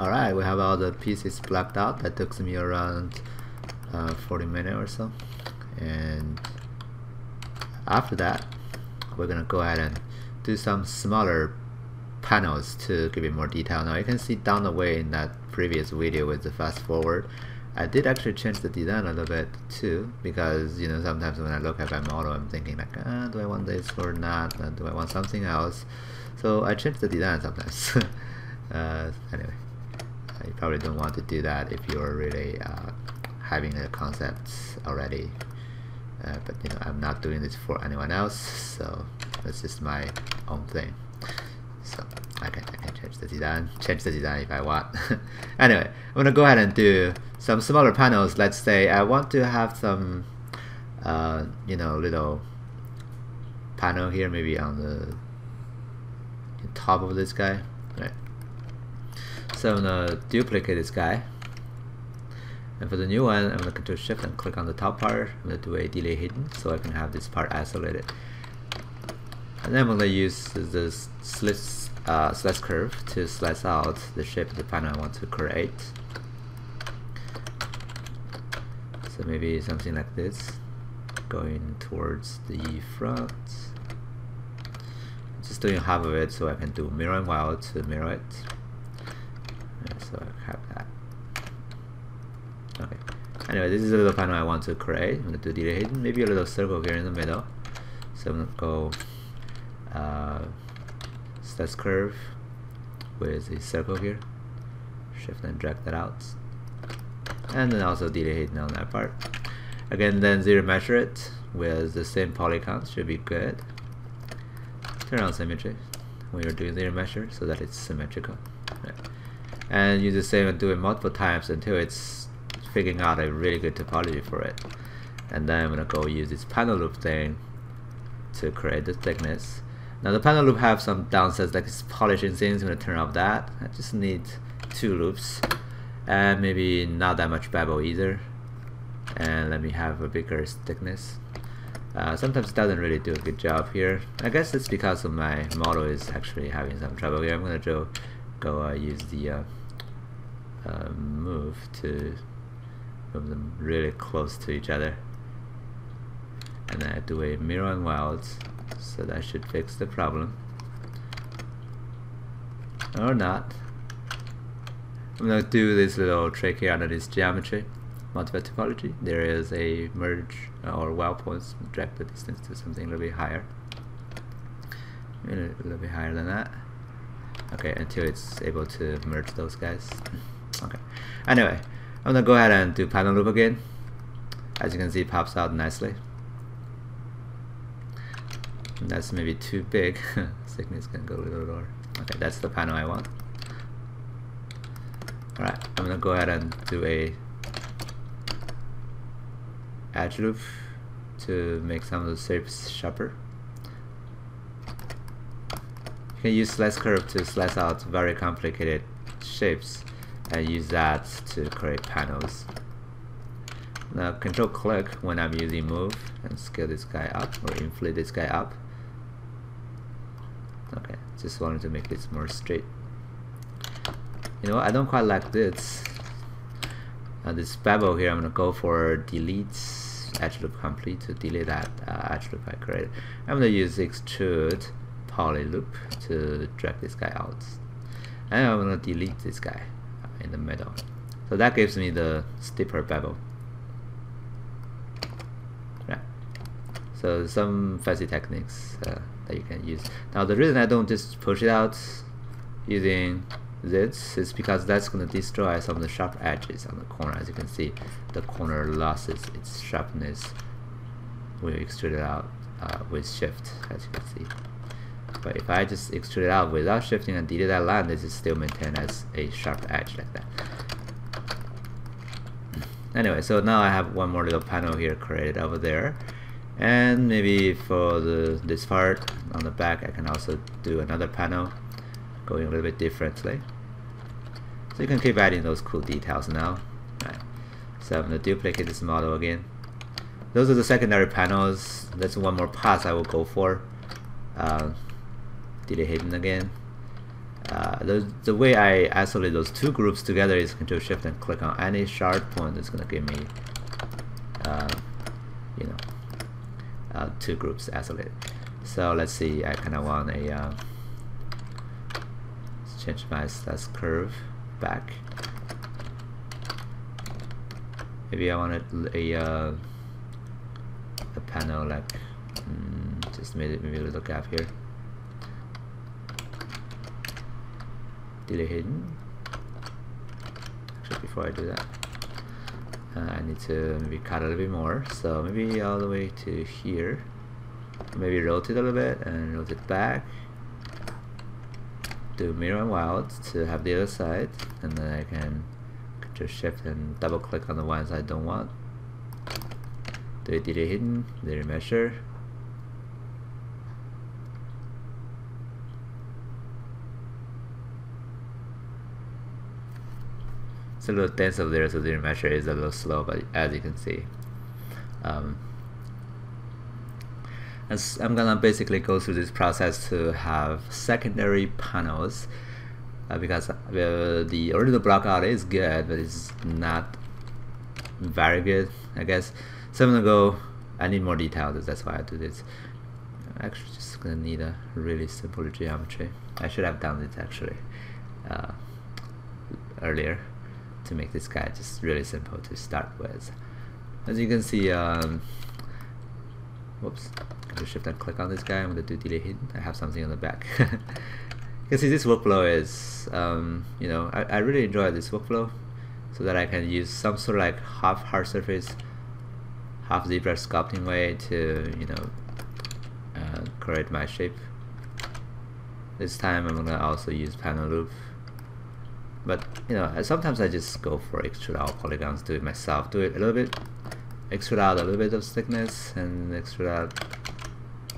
Alright, we have all the pieces blacked out. That took me around uh, 40 minutes or so. And after that, we're gonna go ahead and do some smaller panels to give it more detail. Now you can see down the way in that previous video with the fast forward, I did actually change the design a little bit too because you know sometimes when I look at my model I'm thinking like ah, do I want this or not uh, do I want something else so I change the design sometimes uh, anyway you probably don't want to do that if you're really uh, having the concepts already. Uh, but you know I'm not doing this for anyone else so it's just my own thing. So I can, I can change the design change the design if I want. Anyway I'm gonna go ahead and do some smaller panels. Let's say I want to have some uh, you know little panel here maybe on the top of this guy I'm gonna duplicate this guy. And for the new one, I'm gonna control shift and click on the top part. I'm gonna do a delay hidden so I can have this part isolated. And then I'm gonna use this slice, uh, slice curve to slice out the shape of the panel I want to create. So maybe something like this, going towards the front. Just doing half of it so I can do mirror and while to mirror it so I have that. Okay. Anyway, this is a little panel I want to create. I'm gonna do delay hidden, maybe a little circle here in the middle. So I'm gonna go uh, slice curve with a circle here. Shift and drag that out. And then also delay hidden on that part. Again, then ZRemesher it with the same polygon should be good. Turn on symmetry when you're doing ZRemesher so that it's symmetrical. Right and use the same and do it multiple times until it's figuring out a really good topology for it. And then I'm gonna go use this panel loop thing to create the thickness. Now the panel loop have some downsides like it's polishing things I'm gonna turn off that. I just need two loops. And maybe not that much bevel either. And let me have a bigger thickness. Uh, sometimes it doesn't really do a good job here. I guess it's because of my model is actually having some trouble here. I'm gonna go, go uh, use the uh, uh, move to move them really close to each other. And then I do a mirror and weld so that should fix the problem. Or not. I'm gonna do this little trick here under this geometry. Multiple topology. There is a merge or weld points drag the distance to something a little bit higher. A little bit higher than that. Okay until it's able to merge those guys okay. Anyway I'm gonna go ahead and do panel loop again. As you can see pops out nicely. And that's maybe too big. Thickness can go a little lower. Okay that's the panel I want. Alright I'm gonna go ahead and do a edge loop to make some of the shapes sharper. You can use slice curve to slice out very complicated shapes and use that to create panels. Now control click when I'm using move and scale this guy up or inflate this guy up. Okay, just wanted to make this more straight. You know I don't quite like this. Uh, this bevel here, I'm gonna go for delete loop complete to delete that uh, loop I created. I'm gonna use extrude poly loop to drag this guy out. And I'm gonna delete this guy in the middle. So that gives me the steeper bevel. Yeah. So some fancy techniques uh, that you can use. Now the reason I don't just push it out using this is because that's going to destroy some of the sharp edges on the corner. As you can see, the corner loses its sharpness you extrude it out uh, with shift, as you can see. But if I just extrude it out without shifting and delete that line, this is still maintained as a sharp edge like that. Anyway, so now I have one more little panel here created over there. And maybe for the this part on the back, I can also do another panel going a little bit differently. So you can keep adding those cool details now. Right. So I'm going to duplicate this model again. Those are the secondary panels. That's one more pass I will go for. Uh, delete hidden again uh, the, the way I isolate those two groups together is Control Shift and click on any sharp point. It's gonna give me, uh, you know, uh, two groups isolated. So let's see. I kind of want a uh, let's change my slice curve back. Maybe I wanted a uh, a panel like mm, just maybe maybe a little gap here. Delay hidden actually before I do that uh, I need to maybe cut a little bit more. So maybe all the way to here. Maybe rotate a little bit and rotate back. Do mirror and weld to have the other side. And then I can just shift and double click on the ones I don't want. Do delay hidden, delay measure it's a little dense over there so the measure is a little slow but as you can see um, I'm gonna basically go through this process to have secondary panels uh, because uh, the original block out is good but it's not very good I guess. So I'm gonna go I need more details that's why I do this. I'm actually just gonna need a really simple geometry. I should have done this actually uh, earlier to make this guy just really simple to start with. As you can see, um, whoops, I'm shift and click on this guy. I'm to do delay hidden. I have something on the back. you can see this workflow is, um, you know, I, I really enjoy this workflow so that I can use some sort of like half hard surface, half ZBrush sculpting way to, you know, uh, create my shape. This time I'm gonna also use panel loop but you know sometimes I just go for extrude out polygons do it myself do it a little bit extrude out a little bit of thickness and extrude out.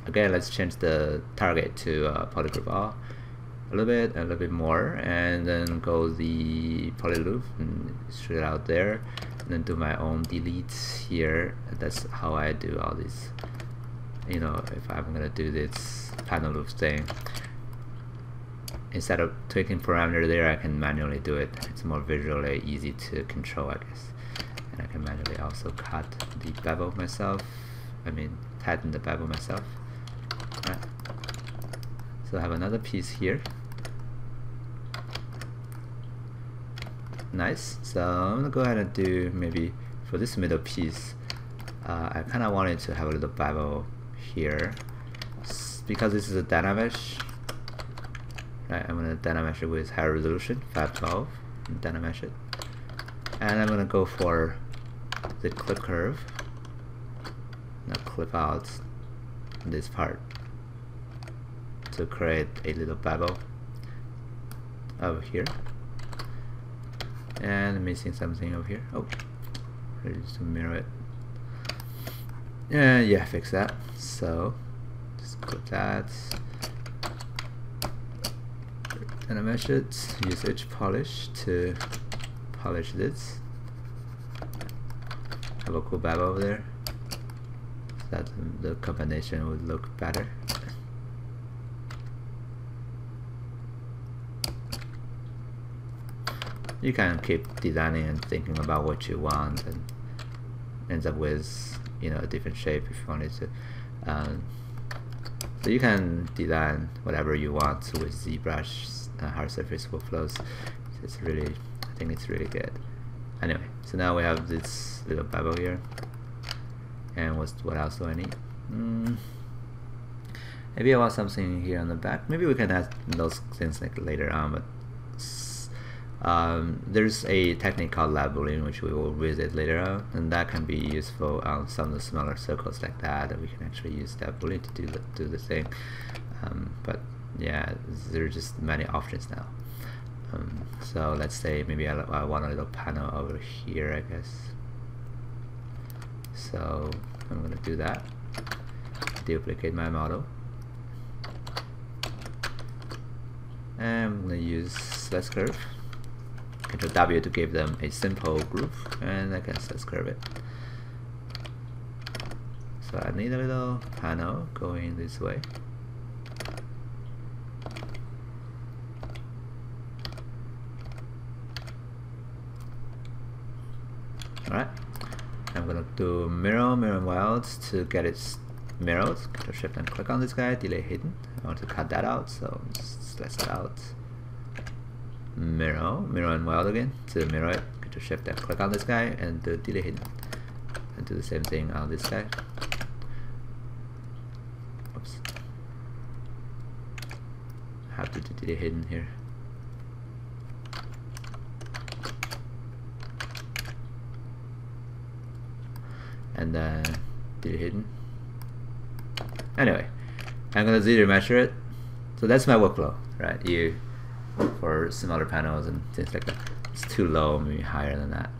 Again let's change the target to uh, polygroup all a little bit a little bit more and then go the polyloop and extrude out there and then do my own deletes here. That's how I do all this you know if I'm gonna do this panel loop thing instead of tweaking parameter there I can manually do it. It's more visually easy to control I guess. And I can manually also cut the bevel myself. I mean tighten the bevel myself. Right. so I have another piece here. Nice. So I'm gonna go ahead and do maybe for this middle piece uh, I kinda wanted to have a little bevel here. Because this is a Dynamesh Right, I'm gonna Dynamesh it with higher resolution, 512, Dynamesh it. And I'm gonna go for the clip curve. Now clip out this part to create a little bevel over here. And missing something over here. Oh, just to mirror it. Yeah, yeah, fix that. So just clip that and I measure it, use edge polish to polish this. Have a cool bevel over there. So that the combination would look better. You can keep designing and thinking about what you want and ends up with you know a different shape if you wanted to. Um, so you can design whatever you want with ZBrush uh, hard surface workflows. It's really, I think it's really good. Anyway, so now we have this little bubble here. And what's, what else do I need? Mm, maybe I want something here on the back. Maybe we can add those things like later on, but um, there's a technique called Live Boolean which we will visit later on and that can be useful on some of the smaller circles like that that we can actually use that boolean to do the, do the thing um, but yeah there are just many options now. Um, so let's say maybe I, I, want a little panel over here I guess. So I'm gonna do that. Duplicate my model. And I'm gonna use slice curve. Control W to give them a simple groove and I can slice curve it. So I need a little panel going this way Alright. I'm gonna do mirror, mirror and welds to get its mirrored. Control shift and click on this guy, delay hidden. I want to cut that out, so slice that out. Mirror, mirror and weld again to mirror it. Control shift and click on this guy and do delay hidden. And do the same thing on this guy. Oops. Have to do delay hidden here. And then delete hidden. Anyway I'm gonna ZRemesher it. So that's my workflow right? You for smaller panels and things like that. It's too low maybe higher than that.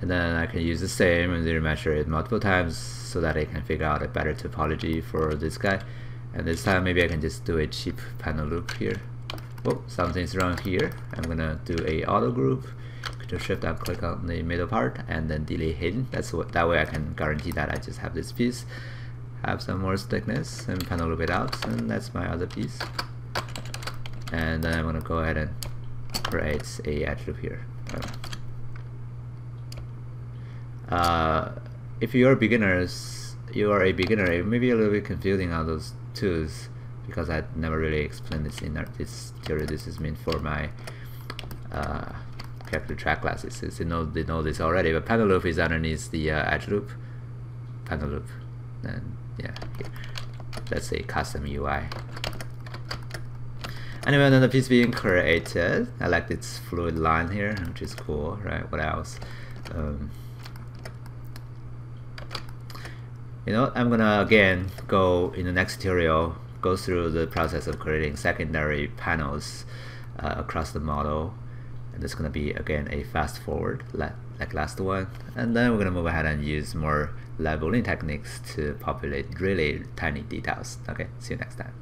And then I can use the same and ZRemesher it multiple times so that I can figure out a better topology for this guy. And this time maybe I can just do a cheap panel loop here. Oh something's wrong here. I'm gonna do a auto group Shift and click on the middle part and then delete hidden. That's what that way I can guarantee that I just have this piece, have some more thickness and panel loop it out, and that's my other piece. And then I'm gonna go ahead and create a edge loop here. Uh, if you're beginners, you are a beginner, it may be a little bit confusing on those tools because I never really explained this in this theory. This is meant for my uh, character track classes they know they know this already. But panel loop is underneath the uh, edge loop. Panel loop. And yeah, here. let's say custom UI. Anyway, another piece being created. I like this fluid line here, which is cool, right? What else? Um, you know, I'm gonna again go in the next tutorial, go through the process of creating secondary panels uh, across the model and it's gonna be again a fast forward like last one. And then we're gonna move ahead and use more leveling techniques to populate really tiny details. Okay see you next time